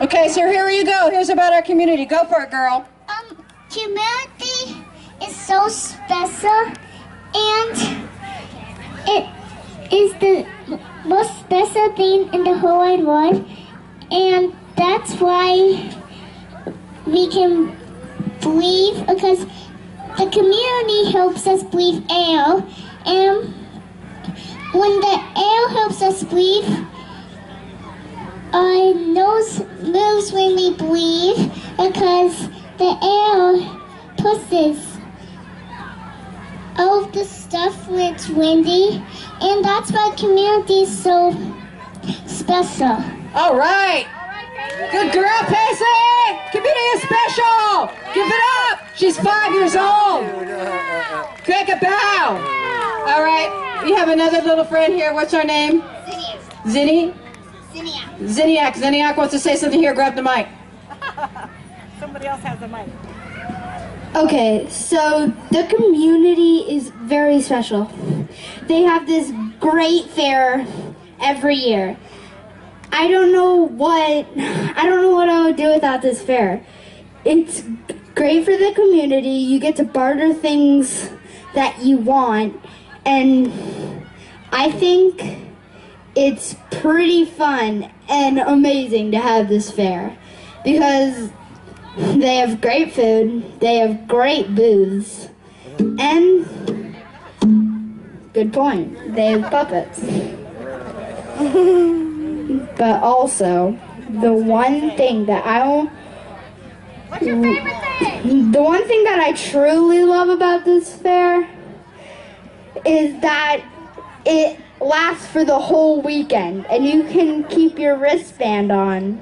Okay, so here you go. Here's about our community. Go for it, girl. Um, humanity is so special, and it is the most special thing in the whole wide world, and that's why we can breathe because the community helps us breathe air, and when the air helps us breathe, our nose moves when we breathe because the air pushes all of the stuff when it's windy, and that's why community is so special. All right. Good girl, Pacey. Community is special. Give it up. She's five years old. Take a bow. All right. We have another little friend here. What's her name? Zinni. Zinnia. Zinniac. Zinniac wants to say something here. Grab the mic. Somebody else has the mic. Okay, so the community is very special. They have this great fair every year. I don't know what I don't know what I would do without this fair. It's great for the community. You get to barter things that you want and I think it's pretty fun and amazing to have this fair because they have great food, they have great booths, and good point, they have puppets. but also, the one thing that I What's your favorite thing? the one thing that I truly love about this fair is that it lasts for the whole weekend and you can keep your wristband on.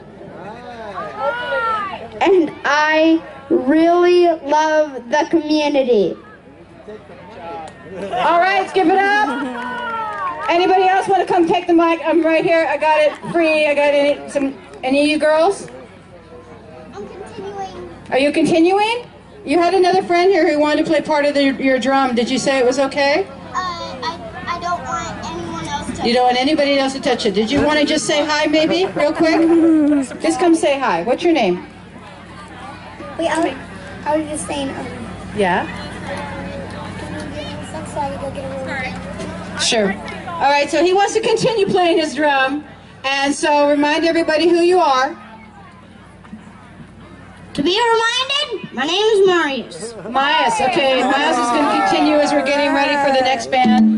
And I really love the community. All right, let's give it up. Anybody else want to come take the mic? I'm right here. I got it free. I got any some any of you girls? I'm continuing. Are you continuing? You had another friend here who wanted to play part of the, your drum. Did you say it was okay? Uh, I, I don't want anyone else to. You don't want anybody else to touch it. Did you want to just say hi, maybe, real quick? Just come say hi. What's your name? Wait, I, was- I was just saying. Um, Yeah. so I go get a little Sure. All right, so he wants to continue playing his drum. And so remind everybody who you are. To be reminded, my name is Marius. Myas. Okay, Myas is going to continue as we're getting ready for the next band.